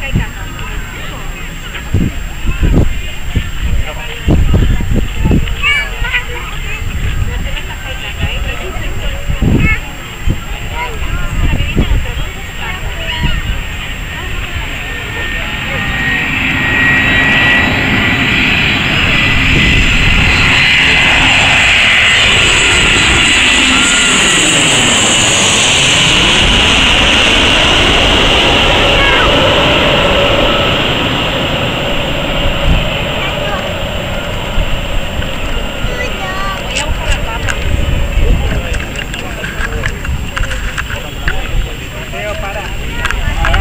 ใกล้กัน